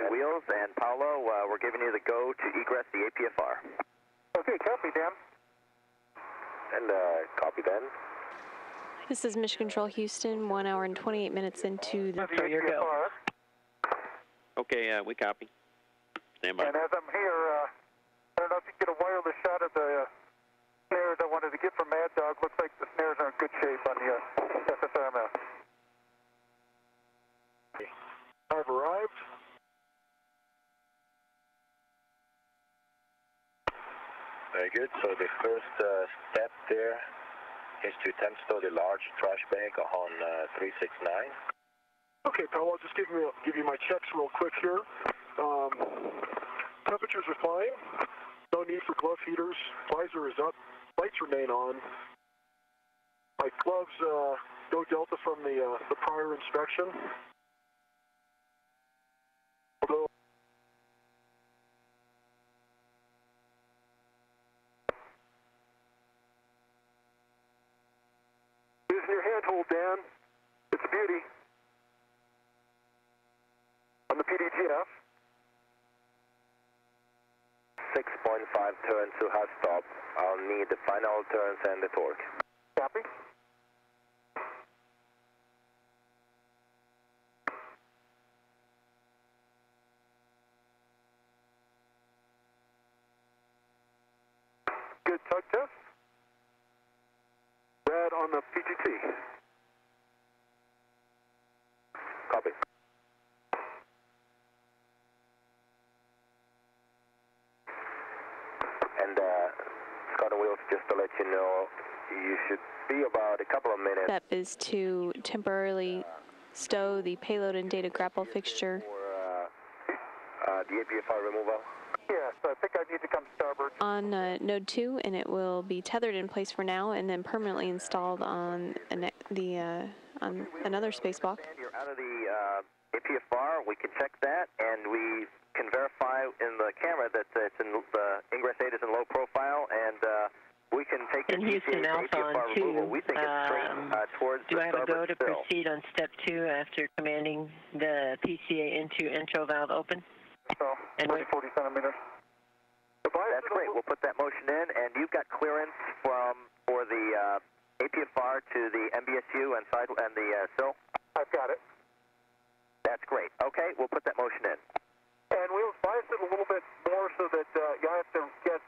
Okay, Wheels and Paolo, uh, we're giving you the go to egress the APFR. Okay, copy, Dan. And uh, copy then. This is Mission Control Houston, one hour and 28 minutes into the. So your go. Okay, uh, we copy. Stand by. And as I'm here, uh, I don't know if you can get a wireless shot of the uh, snares I wanted to get from Mad Dog. Looks like the snares are in good shape on the uh, SSRMS. I've arrived. Very good. So the first uh, step there is to temp-stow the large trash bag on uh, 369. Okay, pal, I'll just give you, give you my checks real quick here. Um, temperatures are fine. No need for glove heaters. Visor is up. Lights remain on. My gloves, uh, no delta from the, uh, the prior inspection. Handhold, Dan. It's a beauty. On the PDGF. 6.5 turn to hard stop. I'll need the final turns and the torque. Copy. Good tug test. Red on the PGT. Copy. And uh, Scott and Wheels, just to let you know, you should be about a couple of minutes Step is to temporarily stow the payload and data grapple fixture for uh, uh, the APFR removal. Yes, I think I need to come starboard. on uh, node 2 and it will be tethered in place for now and then permanently installed on an, the uh, on another spacewalk. Out of the uh, APFR. We can check that, and we can verify in the camera that it's in the ingress eight is in low profile, and uh, we can take In the Houston, Alpha on two, removal. We think it's straight um, uh, towards Do the I have a go to spill. proceed on step two after commanding the PCA into intro valve open? So, And 40, wait. 40 centimeters. That's great. We'll put that motion in, and you've got clearance from for the uh, APFR to the MBSU and side and the uh, sill. I've got it. That's great. Okay, we'll put that motion in. And we'll bias it a little bit more so that uh, you have to get